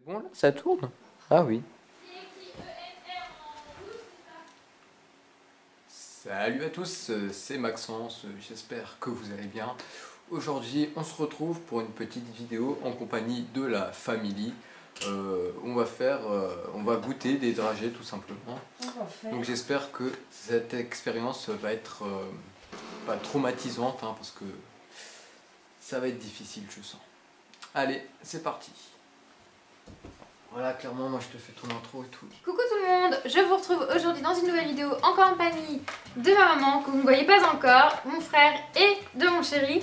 C'est bon là Ça tourne Ah oui. Salut à tous, c'est Maxence, j'espère que vous allez bien. Aujourd'hui on se retrouve pour une petite vidéo en compagnie de la famille. Euh, on va faire, euh, on va goûter des dragées tout simplement. Donc j'espère que cette expérience va être euh, pas traumatisante hein, parce que ça va être difficile je sens. Allez, c'est parti. Voilà, clairement, moi je te fais ton intro et tout. Coucou tout le monde, je vous retrouve aujourd'hui dans une nouvelle vidéo en compagnie de ma maman que vous ne voyez pas encore, mon frère et de mon chéri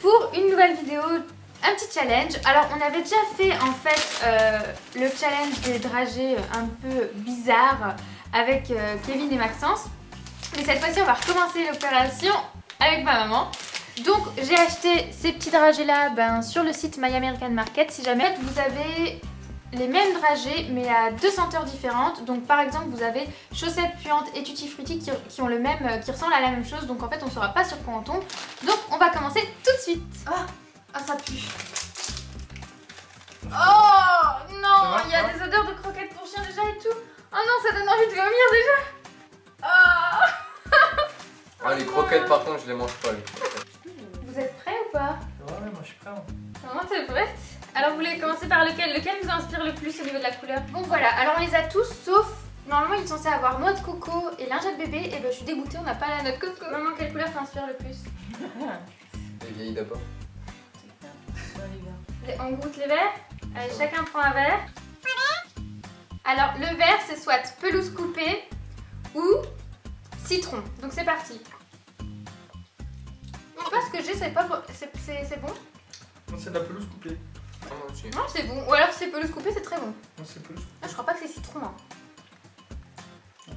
pour une nouvelle vidéo, un petit challenge. Alors on avait déjà fait en fait euh, le challenge des dragées un peu bizarre avec euh, Kevin et Maxence. Mais cette fois-ci on va recommencer l'opération avec ma maman. Donc j'ai acheté ces petits dragées là ben, sur le site My American Market si jamais vous avez les mêmes dragées mais à deux senteurs différentes. Donc par exemple vous avez chaussettes puantes et tutti frutti qui, qui, ont le même, euh, qui ressemblent à la même chose. Donc en fait on ne saura pas sur quoi on tombe. Donc on va commencer tout de suite. Ah, ah ça pue. Oh non, il y a des odeurs de croquettes pour chien déjà et tout. Oh non, ça donne envie de vomir déjà. Oh. ah, les croquettes par contre je les mange pas. Vous êtes prêts ou pas? Ouais, moi je suis prêt. Maman t'es prête? Alors vous voulez commencer par lequel? Lequel vous inspire le plus au niveau de la couleur? Bon voilà, alors on les a tous sauf Normalement ils sont censés avoir noix de coco et lingette bébé et ben je suis dégoûtée, on n'a pas la noix de coco. Maman, quelle couleur t'inspire le plus? Les vieilles d'abord. On goûte les verres Allez, chacun prend un verre. Alors le vert c'est soit pelouse coupée ou citron. Donc c'est parti. Je sais pas ce que j'ai, c'est pas c'est bon? Non, c'est de la pelouse coupée. Non, c'est bon. Ou alors c'est pelouse coupée, c'est très bon. Non, c'est pelouse Ah, je crois pas que c'est citron. Hein.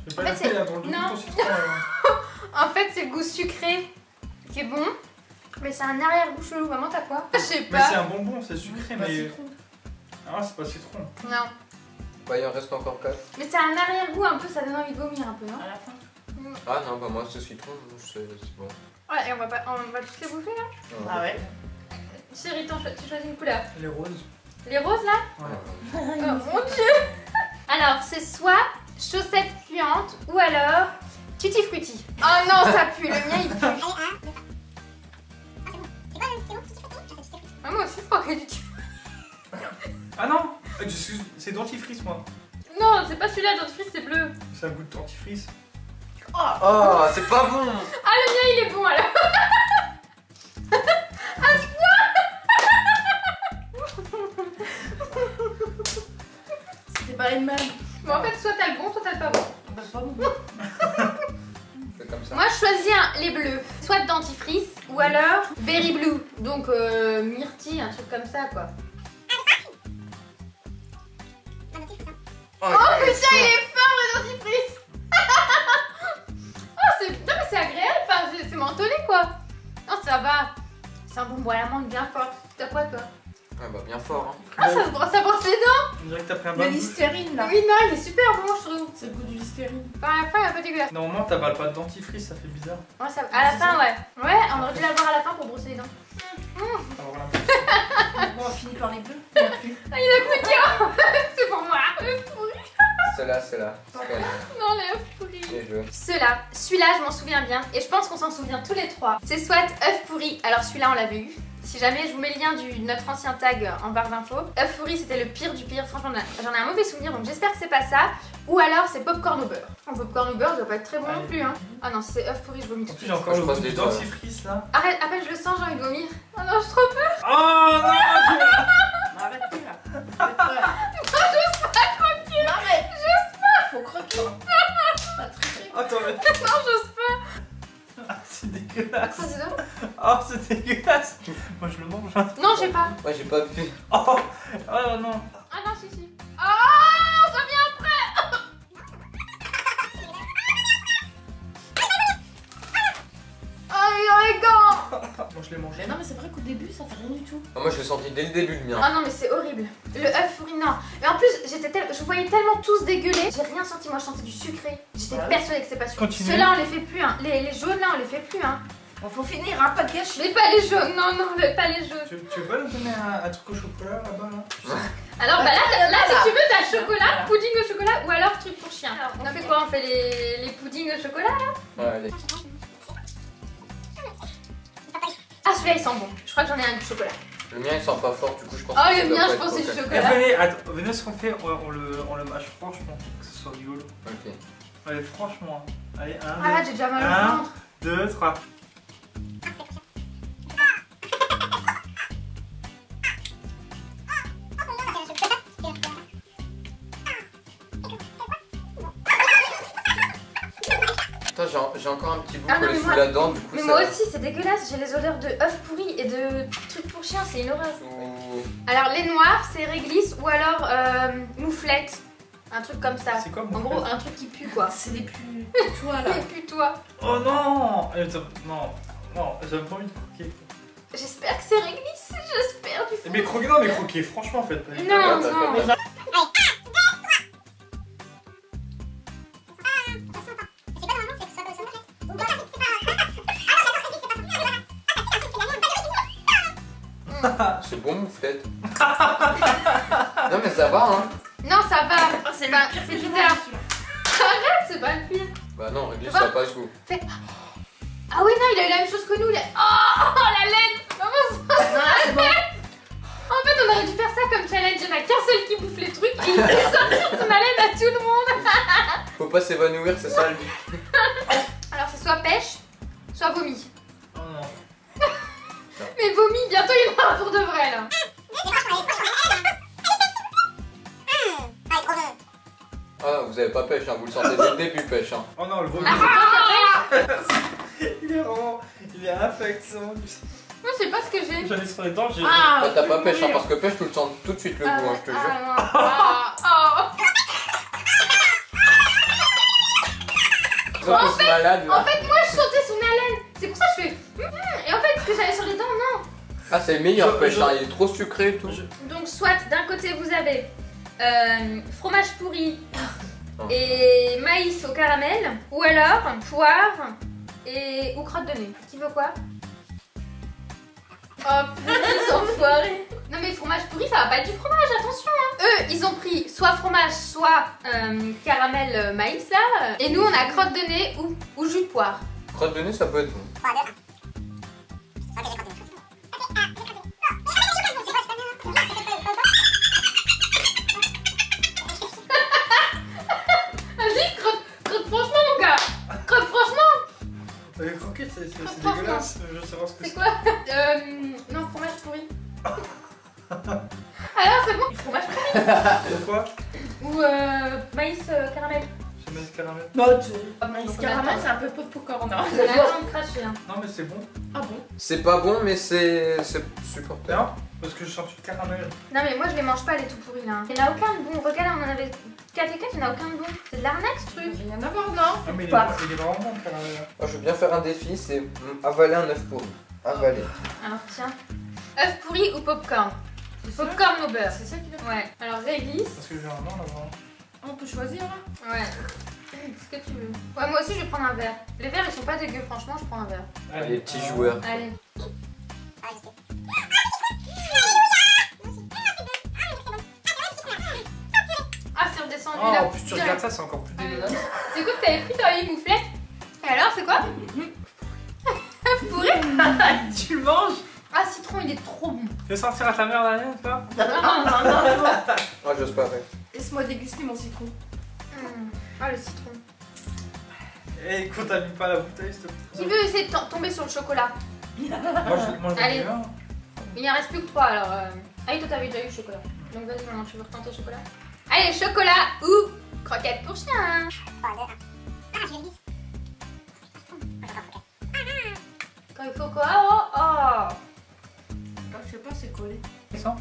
C'est pas en fait, la dans le non. citron. en fait, c'est le goût sucré qui est bon. Mais c'est un arrière-goût chelou. Maman, t'as quoi? Je sais pas. Mais c'est un bonbon, c'est sucré, mais. Citron. Ah, c'est pas citron. Non. Bah, il en reste encore 4. Mais c'est un arrière-goût un peu, ça donne envie de vomir un peu, non À la fin. Ah non, bah moi c'est citron, c'est bon. Ouais, et on va, pas, on va tous les bouffer là Ah ouais Chérie, tu choisis une couleur Les roses. Les roses là Ouais. oh mon dieu Alors, c'est soit chaussettes puantes ou alors tutti frutti. Oh non, ça pue, le mien il pue. Ah, moi aussi, je crois que tutti Ah non C'est dentifrice, moi. Non, c'est pas celui-là, dentifrice, c'est bleu. C'est un goût de dentifrice. Oh, oh c'est pas bon Ah, le mien il est bon alors Mais en fait, soit t'as le bon, soit t'as le pas bon. Bah, pas bon. comme ça. Moi, je choisis un, les bleus. Soit dentifrice ou alors berry blue. Donc euh, myrtille, un truc comme ça, quoi. Oh, oh putain, il est fort le dentifrice Oh, c'est... Non mais c'est agréable, enfin, c'est mentholé, quoi. Non, ça va. C'est un bonbon à la menthe bien fort. T'as quoi, toi? Ah bah bien fort hein. Ah ça se brosse, ça brosse les dents. On dirait que t'as pris un Le listerine là. Oui non il est super bon je trouve. C'est le goût du listerine. Enfin à la fin il est un peu dégueulasse. Normalement t'avales pas de dentifrice ça fait bizarre. Ouais ça... à la fin ouais. Ouais on aurait dû l'avoir à la fin pour brosser les dents. Mmh. Bon on finit par les bleus Il a plus Ah il a plus C'est pour moi. Pourri Ceux-là, ceux-là. Non, les œufs pourris. Ceux-là, celui-là, je m'en souviens bien. Et je pense qu'on s'en souvient tous les trois. C'est soit œuf pourri. Alors celui-là, on l'avait eu. Si jamais je vous mets le lien de notre ancien tag en barre d'infos. œuf pourri c'était le pire du pire. Franchement, j'en ai un mauvais souvenir donc j'espère que c'est pas ça. Ou alors c'est popcorn au beurre. Popcorn au beurre, ça doit pas être très bon non plus. Hein. Ah non, c'est œuf pourri, je vomis tout de suite. j'ai encore le goût du dentifrice là. Arrête, après je le sens, j'ai envie de vomir. Oh non, j'ai trop peur. Oh non Arrête là. Non, j'ose pas croquer. Non mais j'ose pas. Faut croquer. Attends, mais... Non, Ah, c'est dégueulasse. Oh, c'est dégueulasse. Moi, je le mange. Hein. Non, j'ai pas. Moi, j'ai pas pu. Oh, oh non. Ah non, si, si. Oh, ça vient après. Oh, il est gants. Moi, je l'ai mangé. Mais non, mais c'est vrai qu'au début, ça fait rien du tout. Ah, moi, je l'ai senti dès le début, le mien. Ah non, mais c'est horrible. Le œuf pourri, non. Mais en plus, j'étais tel... je voyais tellement tous dégueuler. J'ai rien senti. Moi, je sentais du sucré. J'étais persuadée que c'est pas sucré. Ceux-là, on les fait plus. Hein. Les, les jaunes, là, on les fait plus. Hein. Bon, faut finir, hein, pas de gâchis. Mais pas les jaunes, non, non, mais pas les jaunes. Tu, tu veux pas nous donner un, un truc au chocolat là-bas là? Alors bah là, là si tu veux, t'as chocolat, pudding au chocolat ou alors truc pour chien. on fait quoi? On fait les, les puddings au chocolat Ouais, allez. Ah celui-là il sent bon. Je crois que j'en ai un du chocolat. Le mien il sent pas fort, du coup je pense Oh que le mien je pense c'est du coca. Eh, chocolat. venez, attends, venez ce qu'on fait, on, on le, on le mâche franchement, que ce soit rigolo. Ok. Allez, franchement. Allez, un, Ah deux, j'ai déjà mal Un. au ventre. deux, trois. Attends, j'ai- j'ai encore un petit bout Ah collé sous moi- la dent, du coup Mais ça. moi aussi c'est dégueulasse, j'ai les odeurs de œufs pourris et de trucs pour chien, c'est une horreur. Sous- Alors les noirs c'est réglisse ou alors euh, mouflette. Un truc comme ça. C'est quoi En mon gros frère un truc qui pue quoi. C'est les plus. Toi là. Puis toi. Oh non Eh, attends, Non, non, j'aime pas envie de croquer. J'espère que c'est réglisse, j'espère du Eh, fond. Mais croquer, non, mais croquer, franchement, faites pas. Non, non. fait bien. C'est bon, mouflette. non, mais ça va, hein. Non ça va, c'est Bah, le pire je bizarre. mange, celui-là. c'est pas le pire. Bah, non, réglisse, Ça passe goût. Ah oui non il a eu la même chose que nous. il a- Oh la laine Maman, ça- Non, là, bon. En fait on aurait dû faire ça comme challenge, il n'y en a qu'un seul qui bouffe les trucs et il fait sortir son haleine à tout le monde. Faut pas s'évanouir, c'est ça le but. Alors c'est soit pêche, soit vomi. Oh non. Mais vomi, bientôt il va pour de vrai là. Ah, vous avez pas pêche, hein, vous le sentez dès le début, pêche. Hein. Oh non, le vomi. Ah, il est vraiment. Il est ça. Moi je sais pas ce que j'ai. J'en ai sur les dents, j'ai. Ah, Bah, t'as pas pêche, hein, parce que pêche, tu le sens tout de suite le Ah, goût, hein, je te jure. ah, non. Ah, oh. En fait moi je sentais son haleine. C'est pour ça que je fais. Hum. Et en fait ce que j'avais sur les dents, non. Ah, c'est le meilleur Je- pêche, je- hein, il est trop sucré et tout. Je- Donc soit d'un côté vous avez euh, fromage pourri Oh. et maïs au caramel, ou alors poire et ou crotte de nez. Qui veut quoi? Oh putain, les enfoirés Non mais fromage pourri ça va pas être du fromage, attention hein. Eux ils ont pris soit fromage, soit euh, caramel euh, maïs là, et nous on a crotte de nez ou, ou jus de poire. Crotte de nez, ça peut être bon. C'est c'est- c'est dégueulasse. Je sais pas ce que C'est c'est. quoi Euh. Non, fromage pourri. Alors c'est bon Fromage pourri Pourquoi Ou euh, maïs euh, caramel. Je mets ce caramel. Non, c'est un peu peu pour a de cracher hein. Non, mais c'est bon. Ah bon? C'est pas bon, mais c'est c'est supportable. Non Parce que je sens du caramel. Non mais moi je les mange pas les tout pourris là. Il n'y en a aucun de bon. Regarde, on en avait 4 et 4, il n'y en a aucun de bon. C'est de l'arnaque ce truc. Il y en a avoir, non? Ah, mais il est, Pas. il est vraiment bon le caramel. Moi, je veux bien faire un défi, c'est avaler un œuf pourri. Avaler. Alors tiens. œuf pourri ou popcorn? Popcorn au beurre. C'est ça qui va. Ouais. Alors réglisse. Parce que j'ai un an là-bas. On peut choisir là Ouais. Ce que tu veux. Ouais, moi aussi je vais prendre un verre. Les verres ils sont pas dégueux, franchement, je prends un verre. Les petits euh, joueurs. Allez. Ah, c'est redescendu Oh, là. en plus, tu regardes ça, c'est encore plus dégueulasse. C'est quoi que t'avais pris dans les mouflettes Et alors, c'est quoi? Pourri Tu le manges? Ah, citron, il est trop bon. Tu veux sortir à ta mère derrière ou pas Non, non, non, non, non. Moi, j'ose pas. Laisse-moi déguster mon citron. Hmm. Ah, le citron. Eh, contamine pas la bouteille, s'il te Qui plaît. veut essayer de to- tomber sur le chocolat? Moi, je, je Allez. veux bien. Il en reste plus que trois alors. euh. Ah oui, toi t'avais déjà eu le chocolat. Donc vas-y, maman, tu veux retenter le chocolat? Allez, chocolat ou croquette pour chien Quand il faut quoi? Oh, oh Ah, je sais pas, c'est collé. Ça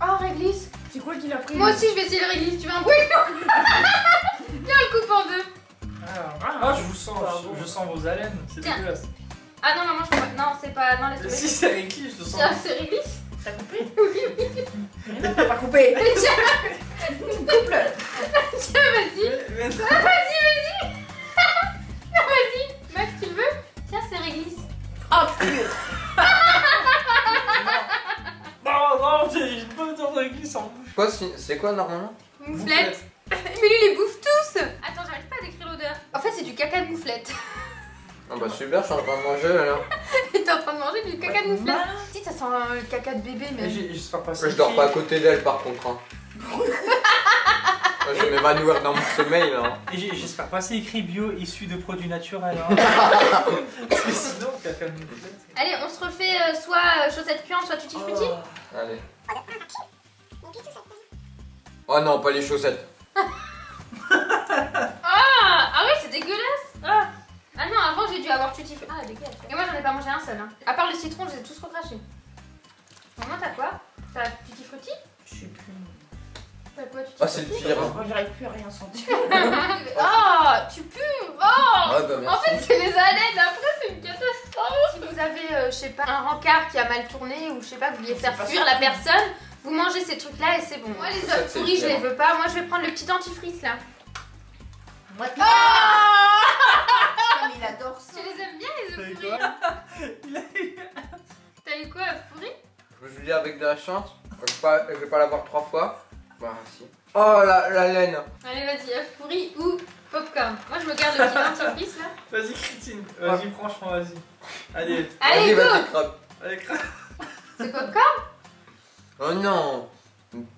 Oh, réglisse C'est quoi qu'il a pris Moi aussi, je vais essayer le réglisse. Tu veux un bruit Viens, le coupe en deux. Ah, ah, je vous sens, Ah, je, sens vos haleines, c'est Tiens. dégueulasse. Ah non, maman, je crois Non, c'est pas. Non, laisse tomber. Si c'est avec qui, je le sens. Tiens, c'est réglisse T'as coupé Oui, oui. Non, t'as pas coupé. Tiens, Coupe-le. tiens, vas-y. Mais- mais- Vas-y, vas-y. Non, vas-y. Max, tu le veux Tiens, c'est réglisse. Oh pur Non, non, j'ai une bonne odeur de glisse en bouche. Quoi, c'est c'est quoi normalement Mouflette. Mais lui, il les bouffe caca de mouflette. Ah bah super, je suis en train de manger là. T'es en train de manger du caca de mouflette. Si, ça sent euh, le caca de bébé, mais. J'espère pas Moi, je dors pas à côté d'elle par contre. Hein. Moi, je vais m'évanouir dans mon sommeil là. J'ai- j'espère pas c'est écrit bio issu de produits naturels. Hein. Parce que sinon, caca de mouflette. Allez, on se refait euh, soit euh, chaussettes puantes, soit tutti frutti. Oh. Allez. Oh non, pas les chaussettes. Ah, ah ouais, c'est dégueulasse. Ah. Ah non, avant j'ai dû avoir frutti. Ah, dégueulasse. Et moi, j'en ai pas mangé un seul. Hein. À part le citron, je les ai tous recrachés. Maman, t'as quoi? T'as tutti frutti Je sais plus. T'as quoi tutti Ah, c'est le pire. Moi, j'arrive plus à rien sentir. Ah, tu pues Oh bah En fait, c'est les haleines, après, c'est une catastrophe. Si vous avez, euh, je sais pas, un rencard qui a mal tourné ou je sais pas, vous vouliez faire fuir la personne, vous mangez ces trucs-là et c'est bon. Moi, les œufs pourris, je les veux pas. Moi, je vais prendre le petit dentifrice là. Moi, Ah Comme il adore ça. Tu les aimes bien, les œufs pourris quoi Il a eu- T'as eu quoi, œufs pourris Je vous dis avec de la chance. Je vais pas, je vais pas l'avoir trois fois. Bah si. Oh la, la laine. Allez, vas-y, œufs pourris ou popcorn. Moi, je me garde le petit dentifrice là. Vas-y, Christine. Vas-y, franchement, vas-y. Allez, Allez, vas-y, go croque. allez, crème. C'est popcorn Oh non.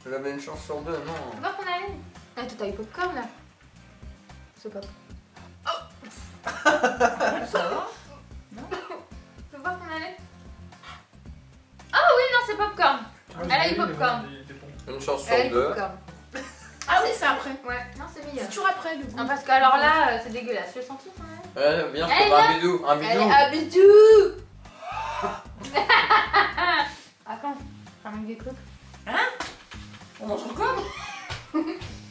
J'avais une chance sur deux, non. Voir qu'on a l'aine. Ah, toi, t'as eu popcorn là C'est pas. Ça va Faut voir qu'on a l'aine. Ah oui, non, c'est popcorn. Moi, Elle a eu popcorn. Une chance sur Elle a eu deux. popcorn. Ah oui, c'est après. Ouais, non, c'est meilleur. C'est toujours après le goût. Non, parce que alors là, euh, c'est dégueulasse. Tu le senti quand même Ouais, viens, je Allez, te un bisou. Un Allez, bisou. à bisous Attends, ça manque des trucs. On mange encore?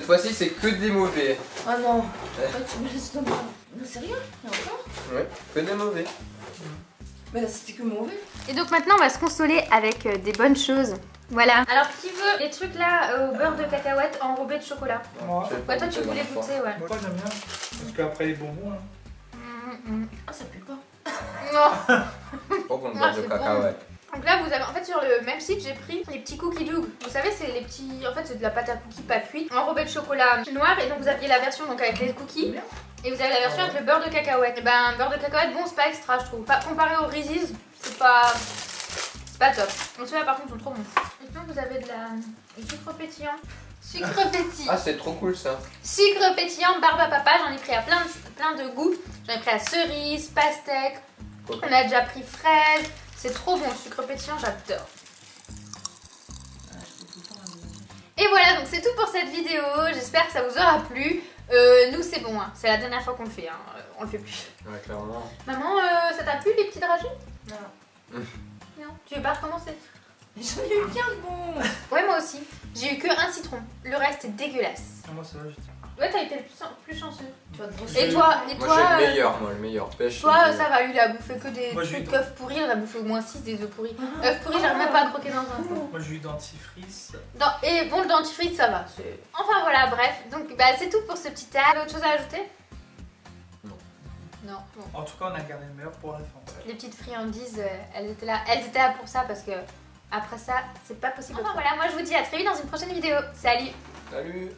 fois-ci, c'est que des mauvais. Ah non. Ouais, tu me laisses tomber. Non, sérieux Il y a encore Ouais, que des mauvais. Mais là, c'était que mauvais. Et donc maintenant, on va se consoler avec euh, des bonnes choses. Voilà. Alors, qui veut les trucs là euh, au beurre de cacahuète enrobé de chocolat? Moi, Ouais, pas toi, tu voulais goûter, ouais. moi j'aime bien. Parce qu'après les bonbons, hein. Mm, mm. Ah, ça pue pas. Non. Trop bon beurre de cacahuète. Donc là, vous avez en fait sur le même site, j'ai pris les petits cookies dough. Vous savez, c'est les petits. En fait, c'est de la pâte à cookies pas cuite, enrobée de chocolat noir. Et donc, vous aviez la version donc avec les cookies. Et vous avez la version avec le beurre de cacahuète. Et ben, beurre de cacahuète, bon, c'est pas extra, je trouve. Pas comparé aux Reese's, c'est pas. C'est pas top. Donc, ceux-là, par contre, sont trop bons. Et sinon, vous avez de la. du sucre pétillant. Sucre pétillant. Ah, c'est trop cool ça. Sucre pétillant, barbe à papa, j'en ai pris à plein de, plein de goûts. J'en ai pris à cerise, pastèque, on a déjà pris fraise. C'est trop bon, le sucre pétillant, j'adore. Et voilà, donc c'est tout pour cette vidéo. J'espère que ça vous aura plu. Euh, nous, c'est bon, hein. c'est la dernière fois qu'on le fait. hein. Euh, On le fait plus. Ouais, clairement. Maman, euh, ça t'a plu les petits dragées Non. Non. Tu veux pas recommencer? Mais j'en ai eu bien de bons. Ouais, moi aussi. J'ai eu que un citron. Le reste est dégueulasse. Ah, moi ça va, je tiens. Ouais, t'as été le plus, plus chanceux. Tu brosser. Et toi, et Moi, toi, j'ai euh, le meilleur, moi, le meilleur. Pêche. Toi, ça va, lui, il a bouffé que des Moi, trucs œufs pourris, il a bouffé au moins 6 des œufs pourris. œufs pourris, j'arrive même pas à croquer dans un. Moi j'ai eu dentifrice. Dans- Et bon, le dentifrice, ça va. Enfin voilà, bref. Donc, bah, c'est tout pour ce petit tas. Autre chose à ajouter? Non. Non, bon. En tout cas, on a gardé le meilleur pour la fin. Les petites friandises, euh, elles étaient là. Elles étaient là pour ça parce que après ça, c'est pas possible. Enfin voilà, moi je vous dis à très vite dans une prochaine vidéo. Salut Salut